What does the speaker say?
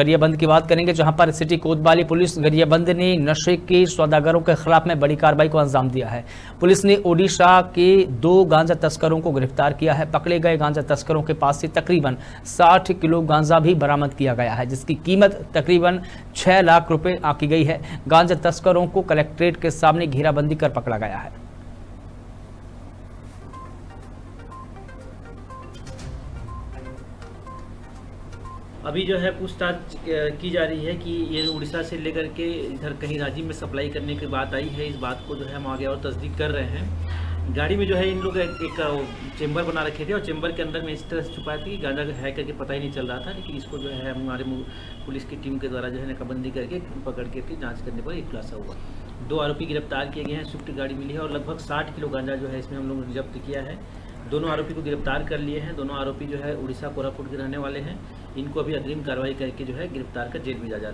गरियाबंद की बात करेंगे, जहाँ पर सिटी कोतवाली पुलिस गरियाबंद ने नशे के सौदागरों के खिलाफ में बड़ी कार्रवाई को अंजाम दिया है। पुलिस ने ओडिशा के दो गांजा तस्करों को गिरफ़्तार किया है। पकड़े गए गांजा तस्करों के पास से तकरीबन 60 किलो गांजा भी बरामद किया गया है, जिसकी कीमत तकरीबन 6 लाख रुपए आकी गई है। गांजा तस्करों को कलेक्ट्रेट के सामने घेराबंदी कर पकड़ा गया है। अभी जो है पूछताछ की जा रही है कि ये उड़ीसा से लेकर के इधर कहीं राज्य में सप्लाई करने की बात आई है इस बात को जो है हम आगे और तस्दीक कर रहे हैं। गाड़ी में जो है इन लोग एक, एक चेम्बर बना रखे थे और चेम्बर के अंदर में इस तरह से छुपाया था कि गांजा है करके पता ही नहीं चल रहा था लेकिन इसको जो है हमारे पुलिस की टीम के द्वारा जो है नाकाबंदी करके पकड़ करके जाँच करने पर एक खुलासा हुआ। दो आरोपी गिरफ़्तार किए गए हैं स्विफ्ट गाड़ी मिली है और लगभग साठ किलो गांजा जो है इसमें हम लोगों ने जब्त किया है। दोनों आरोपी को गिरफ़्तार कर लिए हैं। दोनों आरोपी जो है उड़ीसा कोरापुट के रहने वाले हैं। इनको अभी अग्रिम कार्रवाई करके जो है गिरफ़्तार कर जेल भेजा जा है।